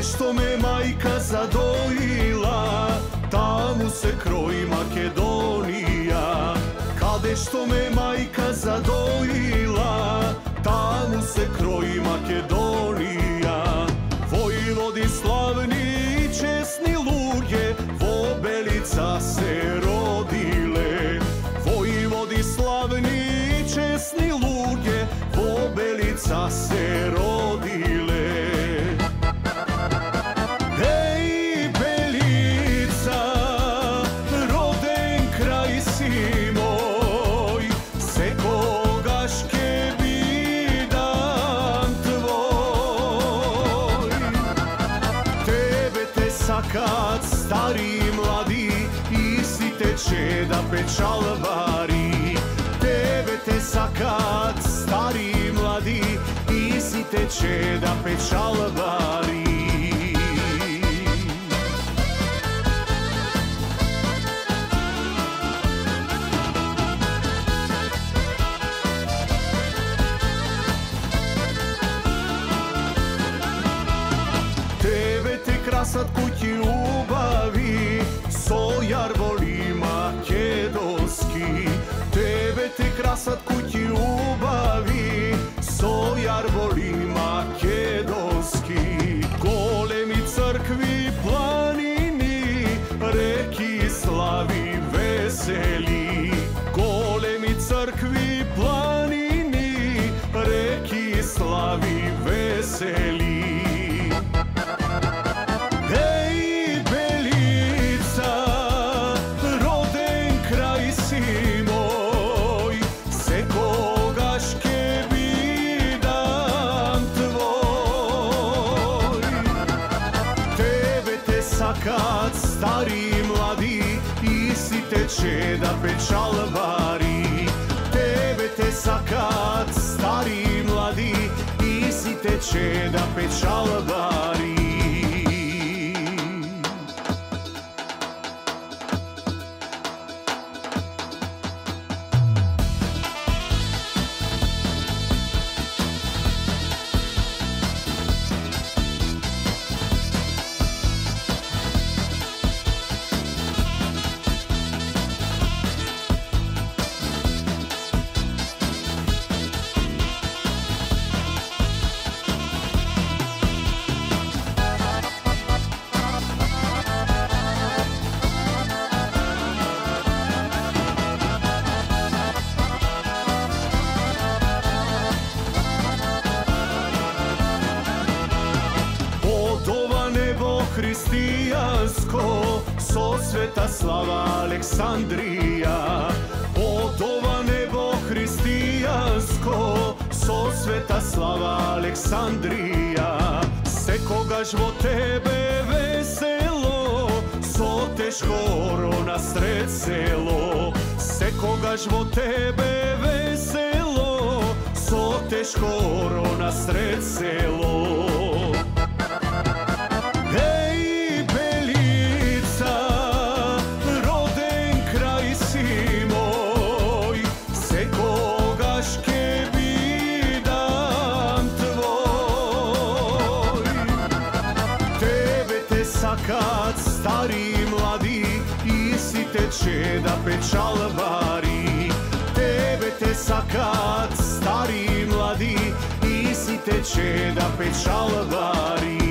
Каде што ме мајка задоила, таму се крои Македонија. Каде што ме мајка задоила, таму се крои Македонија. Војводи славни и чесни луѓе, во Белица се родиле. Војводи славни и чесни луѓе, во Белица се родиле. kad stari i mladi Isti teče da pečal vari. Tebe te sakat stari i mladi Isti teče da pečal vari. Те куќи убави со јарболи македонски. Тебе те красат куќи убави со јарболи македонски. Големи цркви, планини, реки слави весели. Големи цркви, планини, реки слави весели. kad stari i mladi te teče da pečalvari Tebe te sakat stari i mladi te teče da pečalvari христијанско со света слава Александрија. Од ова небо христијанско со света слава Александрија. Секогаш во тебе весело, со тешко оро насред село. Секогаш во тебе весело, со тешко оро насред село. kad stari i mladi Isi teče da pečalvari Tebe te sakat stari i mladi Isi teče da pečalvari